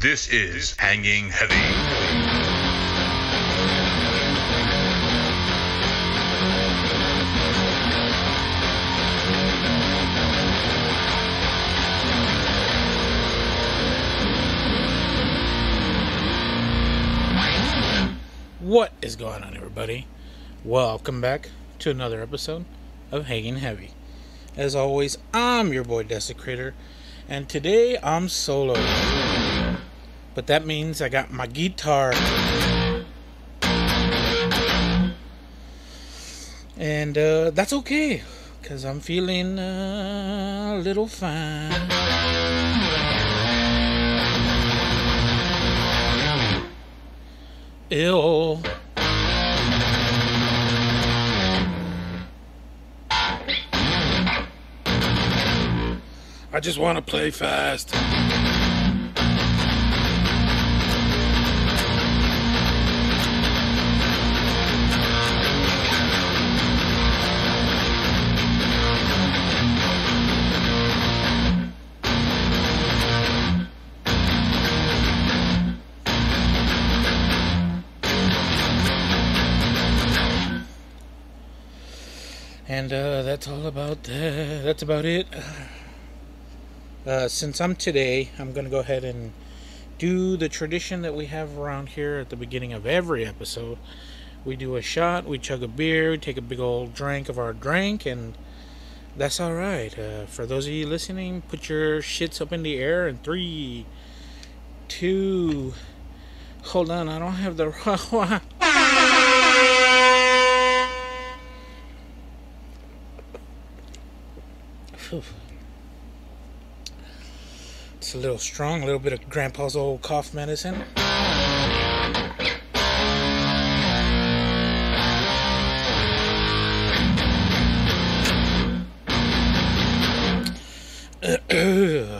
This is Hanging Heavy. What is going on, everybody? Welcome back to another episode of Hanging Heavy. As always, I'm your boy Desecrator, and today I'm solo. But that means I got my guitar. And uh, that's okay, because I'm feeling uh, a little fine. Ill. I just want to play fast. And uh, that's all about that. That's about it. Uh, since I'm today, I'm going to go ahead and do the tradition that we have around here at the beginning of every episode. We do a shot, we chug a beer, we take a big old drink of our drink, and that's all right. Uh, for those of you listening, put your shits up in the air in three, two. Hold on, I don't have the. It's a little strong, a little bit of Grandpa's old cough medicine.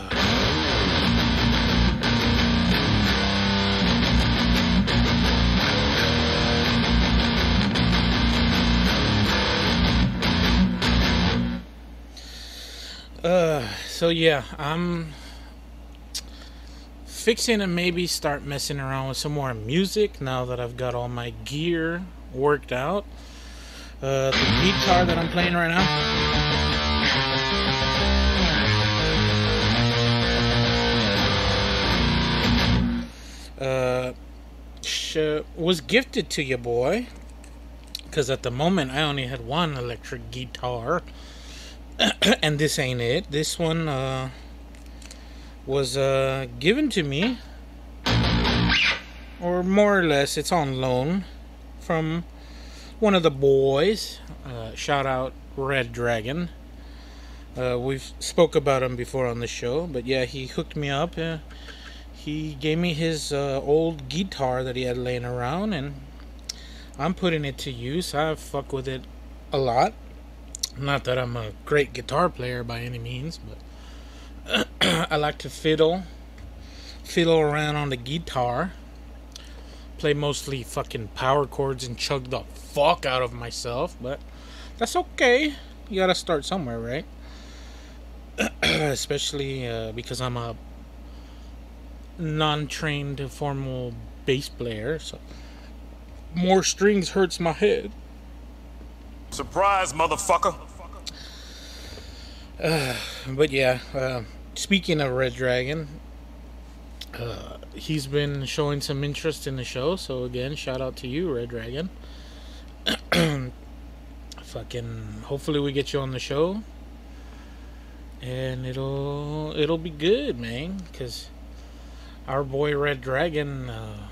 so yeah, I'm fixing to maybe start messing around with some more music now that I've got all my gear worked out. Uh, the guitar that I'm playing right now. Uh, was gifted to you, boy. Because at the moment I only had one electric guitar. and this ain't it. This one, uh, was uh, given to me, or more or less, it's on loan from one of the boys. Uh, shout out Red Dragon. Uh, we've spoke about him before on the show, but yeah, he hooked me up. Uh, he gave me his uh, old guitar that he had laying around, and I'm putting it to use. I fuck with it a lot. Not that I'm a great guitar player by any means, but I like to fiddle, fiddle around on the guitar, play mostly fucking power chords and chug the fuck out of myself, but that's okay. You gotta start somewhere, right? Especially uh, because I'm a non trained formal bass player, so more strings hurts my head. Surprise, motherfucker. But yeah, uh, speaking of Red Dragon, uh, he's been showing some interest in the show. So again, shout out to you, Red Dragon. Fucking, hopefully we get you on the show, and it'll it'll be good, man. Cause our boy Red Dragon, uh,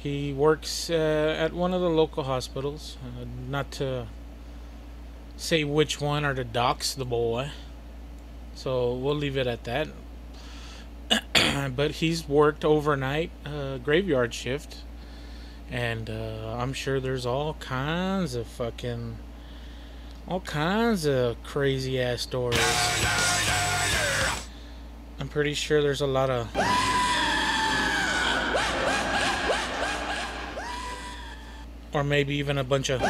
he works uh, at one of the local hospitals. Uh, not to say which one or to dox the boy. So we'll leave it at that. but he's worked overnight uh, graveyard shift, and uh, I'm sure there's all kinds of fucking, all kinds of crazy ass stories. I'm pretty sure there's a lot of. Or maybe even a bunch of.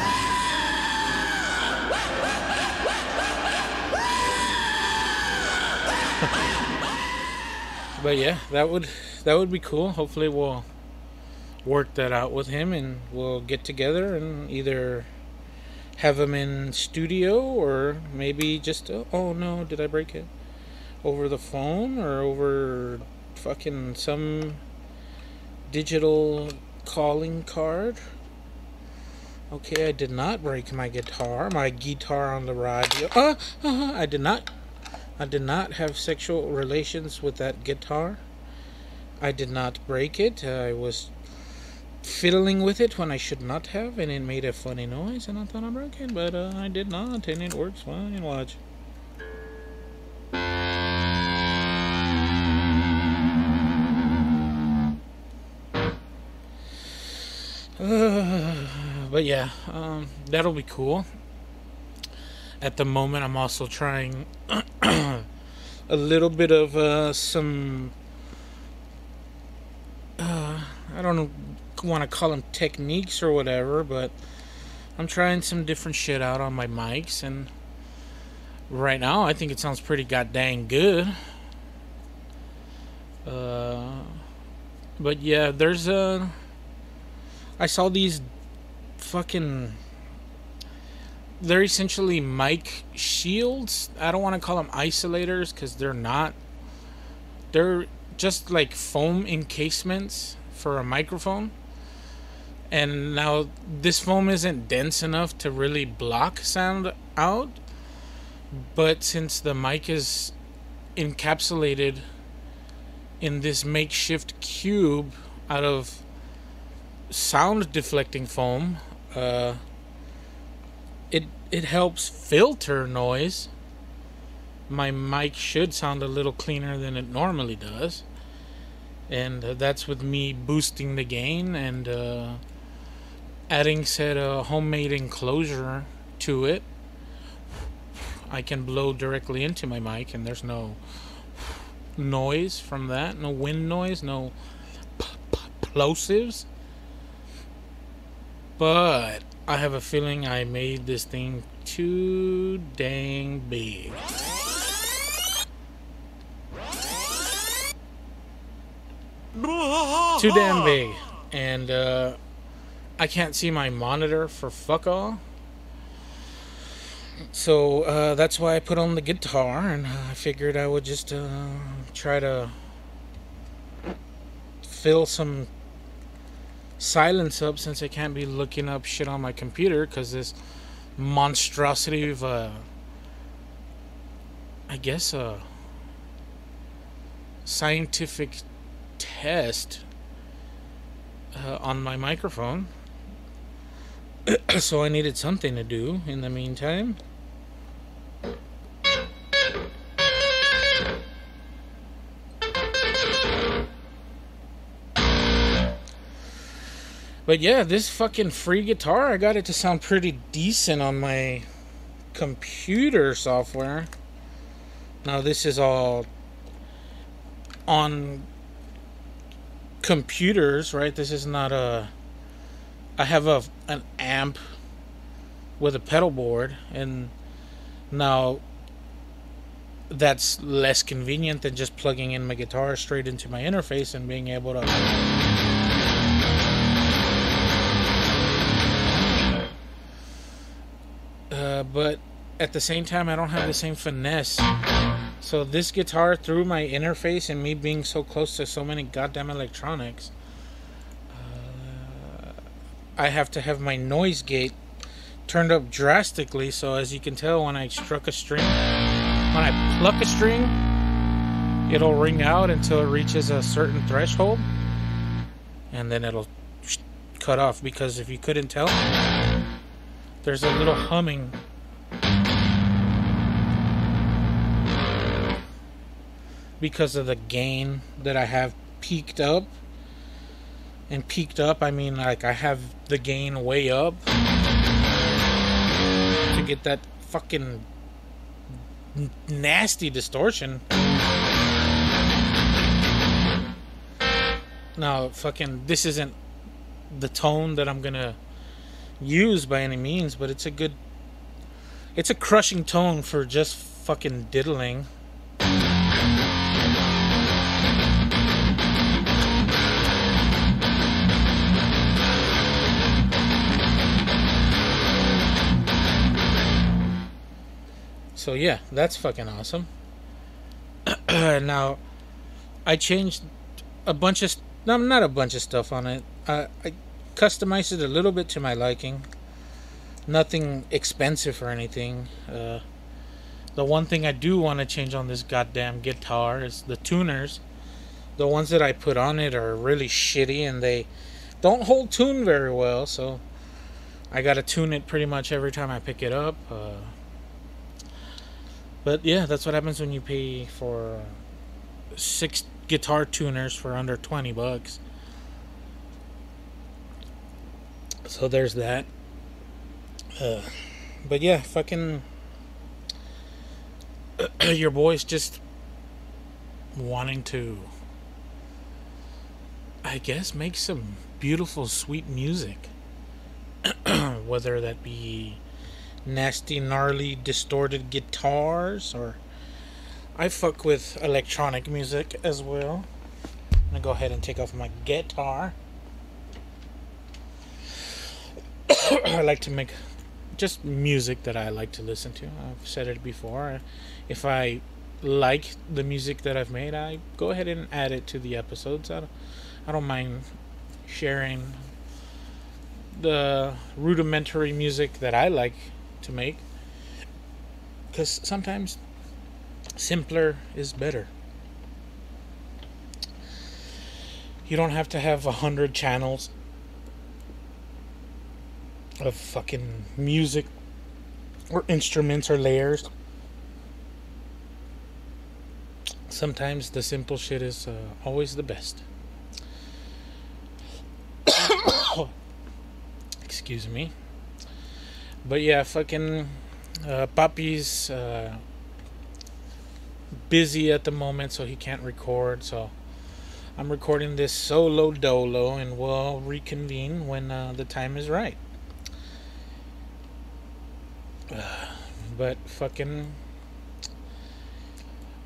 but yeah, that would that would be cool. Hopefully, we'll work that out with him, and we'll get together and either have him in studio or maybe just oh no, did I break it over the phone or over fucking some digital calling card. Okay, I did not break my guitar. My guitar on the radio. Uh, uh, I did not. I did not have sexual relations with that guitar. I did not break it. I was fiddling with it when I should not have, and it made a funny noise, and I thought I broke it, but uh, I did not, and it works fine. Watch. But yeah, um, that'll be cool. At the moment, I'm also trying a little bit of uh, some. Uh, I don't want to call them techniques or whatever, but I'm trying some different shit out on my mics, and right now, I think it sounds pretty goddamn good. Uh, but yeah, there's a. I saw these fucking. They're essentially mic shields. I don't want to call them isolators because they're not. They're just like foam encasements for a microphone. And now this foam isn't dense enough to really block sound out. But since the mic is encapsulated in this makeshift cube out of sound deflecting foam. Uh, it it helps filter noise. My mic should sound a little cleaner than it normally does, and uh, that's with me boosting the gain and uh, adding said uh, homemade enclosure to it. I can blow directly into my mic, and there's no noise from that, no wind noise, no plosives but I have a feeling I made this thing too dang big. too damn big. And uh, I can't see my monitor for fuck all. So uh, that's why I put on the guitar, and I figured I would just uh, try to fill some silence up since I can't be looking up shit on my computer because this monstrosity of a, I guess a scientific test uh, on my microphone. so I needed something to do in the meantime. But yeah, this fucking free guitar, I got it to sound pretty decent on my computer software. Now, this is all on computers, right? This is not a. I have a an amp with a pedal board, and now that's less convenient than just plugging in my guitar straight into my interface and being able to but at the same time, I don't have the same finesse. So this guitar, through my interface and me being so close to so many goddamn electronics, uh, I have to have my noise gate turned up drastically. So as you can tell, when I struck a string, when I pluck a string, it'll ring out until it reaches a certain threshold, and then it'll cut off. Because if you couldn't tell, there's a little humming because of the gain that I have peaked up. And peaked up, I mean like I have the gain way up to get that fucking nasty distortion. Now, fucking, this isn't the tone that I'm gonna use by any means, but it's a good. It's a crushing tone for just fucking diddling. So yeah, that's fucking awesome. now, I changed a bunch of no, not a bunch of stuff on it. I, I customized it a little bit to my liking. Nothing expensive or anything. Uh, the one thing I do want to change on this goddamn guitar is the tuners. The ones that I put on it are really shitty and they don't hold tune very well, so I gotta tune it pretty much every time I pick it up. Uh, but yeah, that's what happens when you pay for six guitar tuners for under 20 bucks. So there's that. Uh, but yeah, fucking. your boy's just wanting to, I guess, make some beautiful, sweet music. Whether that be nasty, gnarly, distorted guitars, or I fuck with electronic music as well. I'm gonna go ahead and take off my guitar. I like to make just music that I like to listen to. I've said it before. If I like the music that I've made, I go ahead and add it to the episodes. I don't, I don't mind sharing the rudimentary music that I like to make because sometimes simpler is better. You don't have to have a hundred channels of fucking music or instruments or layers. Sometimes the simple shit is uh, always the best. Excuse me. But yeah, fucking uh, Papi's uh, busy at the moment, so he can't record. So I'm recording this solo dolo, and we'll reconvene when uh, the time is right. but fucking.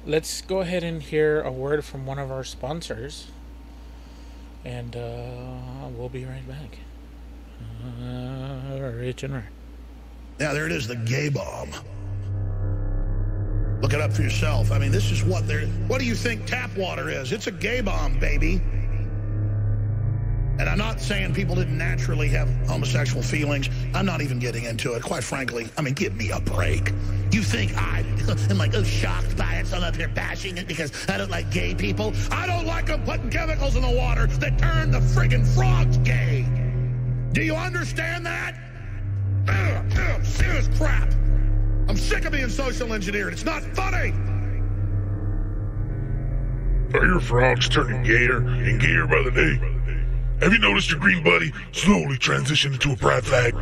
Let's go ahead and hear a word from one of our sponsors. And uh, we'll be right back. Uh, rich and right. Yeah, there it is, the gay bomb. Look it up for yourself. I mean, this is what they're. What do you think tap water is? It's a gay bomb, baby. And I'm not saying people didn't naturally have homosexual feelings. I'm not even getting into it. Quite frankly, I mean, give me a break. You think I am like, oh, shocked by it, so I'm up here bashing it because I don't like gay people? I don't like them putting chemicals in the water that turn the friggin' frogs gay. Do you understand that? Serious crap. I'm sick of being social engineered. It's not funny. Are your frogs turning gayer and gayer by the day? Have you noticed your green buddy slowly transition into a pride flag?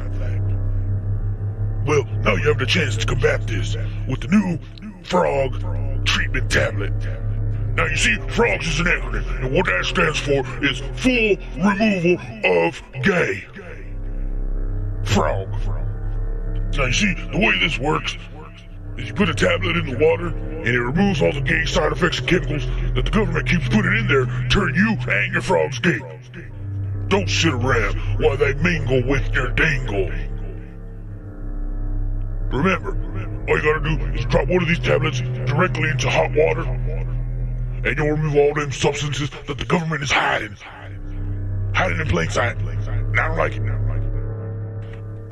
Well, now you have the chance to combat this with the new frog treatment tablet. Now you see, frogs is an acronym, and what that stands for is full removal of gay. Frog. Now you see, the way this works is you put a tablet in the water, and it removes all the gay side effects and chemicals that the government keeps putting in there, turn you and your frogs gay. Don't sit around while they mingle with your dangle. Remember, all you gotta do is drop one of these tablets directly into hot water, and you'll remove all them substances that the government is hiding. Hiding in plain sight. And I don't like it.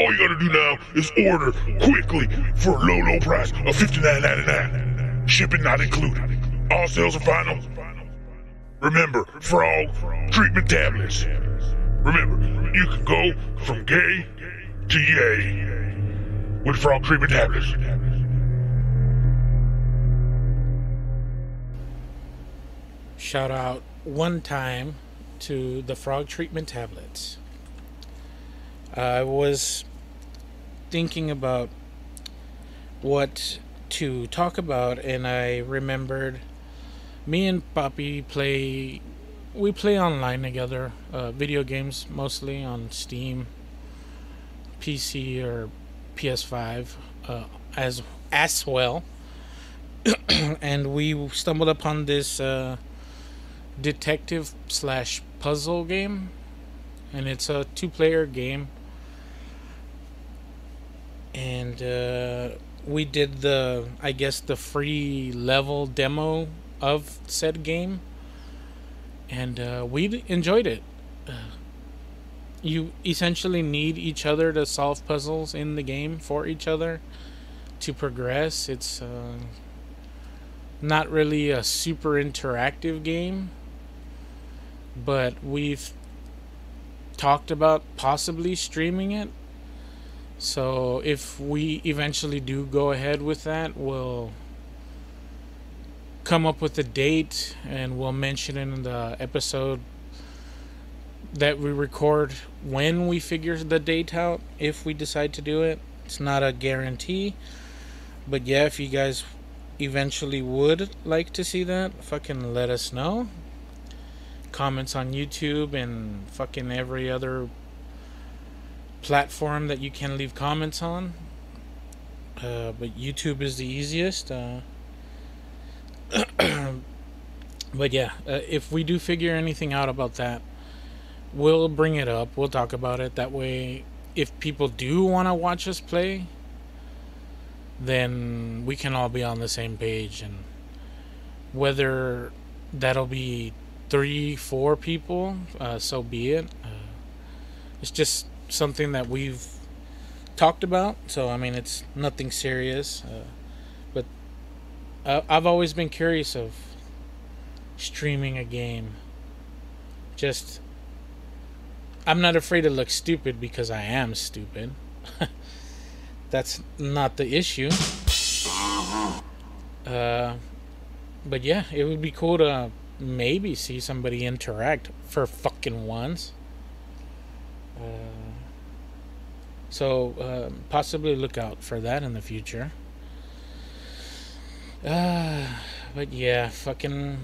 All you gotta do now is order quickly for a low, low price of $59.99. Shipping not included. All sales are final. Remember, frog treatment tablets. Remember, you can go from gay to yay with frog treatment tablets. Shout out one time to the frog treatment tablets. I was thinking about what to talk about, and I remembered me and Papi play. We play online together, uh, video games mostly on Steam, PC or PS5, uh, as as well. and we stumbled upon this uh, detective slash puzzle game, and it's a two player game. And uh, we did the I guess the free level demo of said game, and uh, we enjoyed it. Uh, you essentially need each other to solve puzzles in the game for each other to progress. It's uh, not really a super interactive game, but we've talked about possibly streaming it. So if we eventually do go ahead with that, we'll come up with a date and we'll mention in the episode that we record when we figure the date out if we decide to do it. It's not a guarantee. But yeah, if you guys eventually would like to see that, fucking let us know. Comments on YouTube and fucking every other platform that you can leave comments on. Uh, but YouTube is the easiest. Uh, but yeah, uh, if we do figure anything out about that, we'll bring it up. We'll talk about it. That way, if people do want to watch us play, then we can all be on the same page. And whether that'll be three, four people, uh, so be it. Uh, it's just something that we've talked about. So, I mean, it's nothing serious. Uh, but uh, I've always been curious of streaming a game. Just I'm not afraid to look stupid because I am stupid. That's not the issue. Uh, but yeah, it would be cool to maybe see somebody interact for fucking once. Uh, so uh, possibly look out for that in the future. Uh, but yeah, fucking.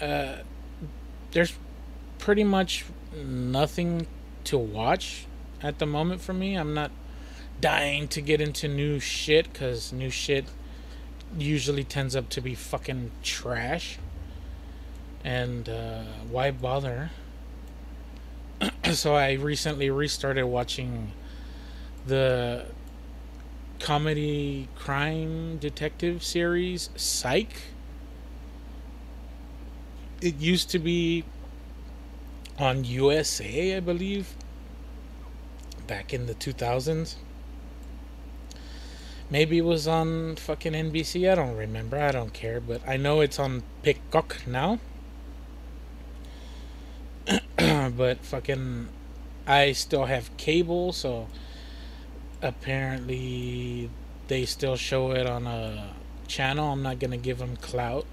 Uh, there's pretty much nothing to watch at the moment for me. I'm not dying to get into new shit because new shit usually tends up to be fucking trash. And uh, why bother? so I recently restarted watching the comedy crime detective series Psych. It used to be on USA, I believe, back in the 2000s. Maybe it was on fucking NBC. I don't remember. I don't care. But I know it's on Peacock now. but fucking. I still have cable, so apparently they still show it on a channel. I'm not gonna give them clout.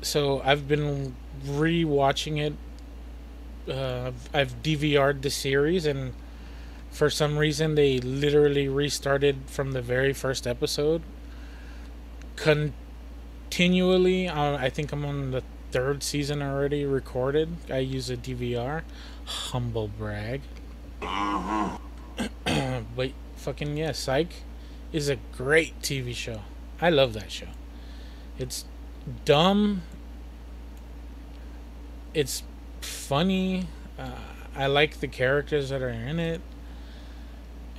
So I've been re-watching it uh, I've DVR'd the series, and for some reason they literally restarted from the very first episode. Continually, uh, I think I'm on the third season already recorded. I use a DVR. Humble brag. but fucking yeah, Psych is a great TV show. I love that show. It's dumb. It's funny. Uh, I like the characters that are in it,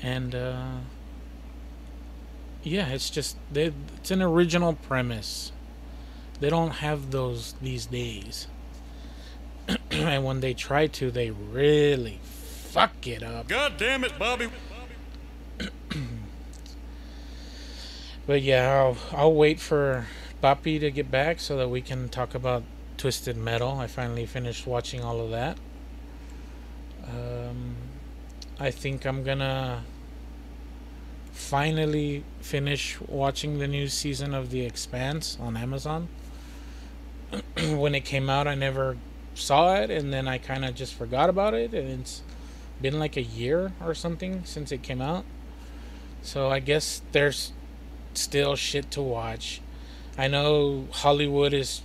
and uh, yeah, it's just it's an original premise. They don't have those these days, and when they try to, they really fuck it up. God damn it, Bobby. But yeah, I'll I'll wait for Papi to get back so that we can talk about Twisted Metal. I finally finished watching all of that. Um, I think I'm gonna finally finish watching the new season of The Expanse on Amazon. when it came out, I never saw it, and then I kind of just forgot about it, and it's been like a year or something since it came out. So I guess there's still shit to watch. I know Hollywood is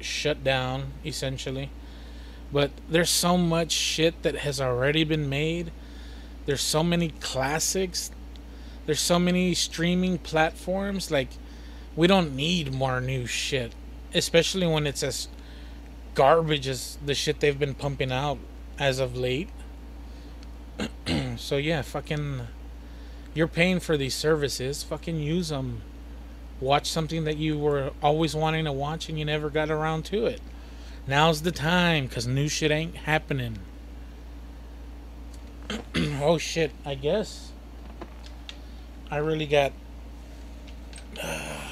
shut down essentially. But there's so much shit that has already been made. There's so many classics. There's so many streaming platforms like we don't need more new shit, especially when it's as garbage as the shit they've been pumping out as of late. so yeah, fucking You're paying for these services. Fucking use them. Watch something that you were always wanting to watch and you never got around to it. Now's the time because new shit ain't happening. oh shit, I guess. I really got uh,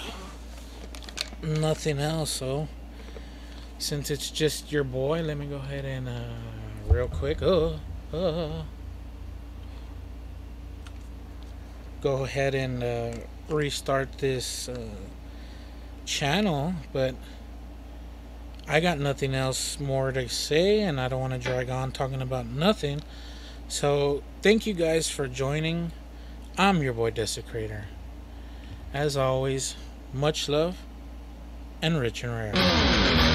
nothing else, so since it's just your boy, let me go ahead and uh, real quick. Uh, uh, go ahead and uh, restart this uh, channel, but I got nothing else more to say, and I don't want to drag on talking about nothing. So, thank you guys for joining. I'm your boy Desecrator. As always, much love and rich and rare.